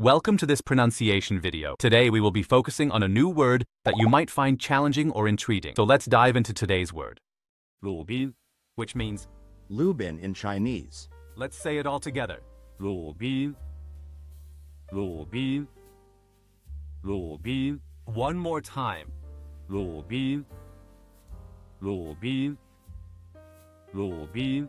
Welcome to this pronunciation video. Today we will be focusing on a new word that you might find challenging or intriguing. So let's dive into today's word. Lubin, which means Lubin in Chinese. Let's say it all together. Lubin. Lubin. Lubin. One more time. Lubin. Lubin. Lubin.